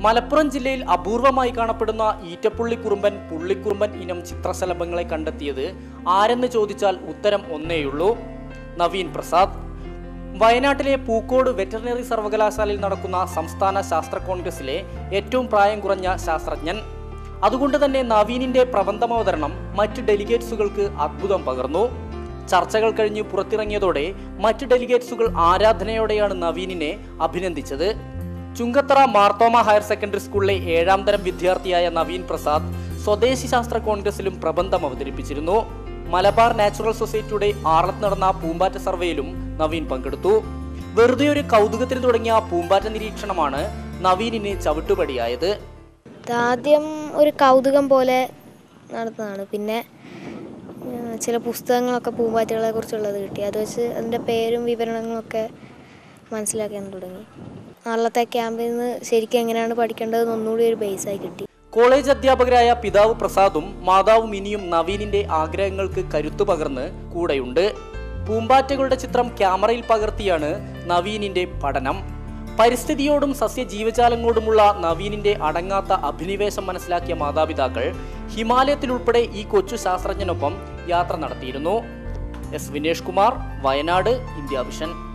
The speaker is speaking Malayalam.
മലപ്പുറം ജില്ലയിൽ അപൂർവമായി കാണപ്പെടുന്ന ഈറ്റപ്പുള്ളി കുറുമ്പൻ പുള്ളിക്കുറുമ്പൻ ഇനം ചിത്രശലഭങ്ങളെ കണ്ടെത്തിയത് ആരെന്ന് ചോദിച്ചാൽ ഉത്തരം ഒന്നേയുള്ളൂ. നവീൻ പ്രസാദ്. വയനാട്ടിലെ പൂക്കോട് വെറ്ററിനറി സർവകലാശാലയിൽ നടക്കുന്ന സംസ്ഥാന ശാസ്ത്ര കോൺഗ്രസിലെ ഏറ്റവും പ്രായം കുറഞ്ഞ ശാസ്ത്രജ്ഞൻ. അതുകൊണ്ട് തന്നെ നവീനിന്റെ പ്രബന്ധമവതരണം മറ്റ് ഡെലിഗേറ്റ്സുകൾക്ക് അത്ഭുതം പകർന്നു. ചർച്ചകൾ കഴിഞ്ഞ് പുറത്തിറങ്ങിയതോടെ മറ്റ് ഡെലിഗേറ്റ്സുകൾ ആരാധനയോടെയാണ് നവീനിനെ അഭിനന്ദിച്ചത്. ചുങ്കത്തറ മാർത്തോമ ഹയർ സെക്കൻഡറി സ്കൂളിലെ ഏഴാം തരം വിദ്യാർത്ഥിയായ നവീൻ പ്രസാദ് സ്വദേശി ശാസ്ത്ര കോൺഗ്രസിലും പ്രബന്ധം അവതരിപ്പിച്ചിരുന്നു. മലബാർ നാച്ചുറൽ സൊസൈറ്റിയുടെ ആറത്ത് നടന്ന പൂമ്പാറ്റ സർവേയിലും നവീൻ പങ്കെടുത്തു. വെറുതെ ഒരു കൗതുകത്തിന് തുടങ്ങിയ പൂമ്പാറ്റ നിരീക്ഷണമാണ് നവീനിന് ചവിട്ടുപടിയായത്. ആദ്യം ഒരു കൗതുകം പോലെ നടന്നതാണ്. പിന്നെ ചില പുസ്തകങ്ങളൊക്കെ പൂമ്പാറ്റകളെ കുറിച്ചുള്ളത് കിട്ടി. അത് വെച്ച് അതിന്റെ പേരും വിവരണങ്ങളൊക്കെ മനസ്സിലാക്കാൻ തുടങ്ങി. നാളത്തെ ക്യാമ്പിൽ നിന്ന് ശരിക്കും എങ്ങനെയാണ് പഠിക്കേണ്ടതെന്ന് ഒന്നുകൂടി ഒരു ബേസായി കിട്ടി. കോളേജ് അധ്യാപകരായ പിതാവ് പ്രസാദും മാതാവും ഇനിയും നവീനിന്റെ ആഗ്രഹങ്ങൾക്ക് കരുത്തു പകർന്ന് കൂടെയുണ്ട്. പൂമ്പാറ്റകളുടെ ചിത്രം ക്യാമറയിൽ പകർത്തിയാണ് നവീനിന്റെ പഠനം. പരിസ്ഥിതിയോടും സസ്യജീവജാലങ്ങളോടുമുള്ള നവീനിന്റെ അടങ്ങാത്ത അഭിനിവേശം മനസ്സിലാക്കിയ മാതാപിതാക്കൾ ഹിമാലയത്തിലുൾപ്പെടെ ഈ കൊച്ചു ശാസ്ത്രജ്ഞനൊപ്പം യാത്ര നടത്തിയിരുന്നു. S Vinesh Kumar Wayanad India vision.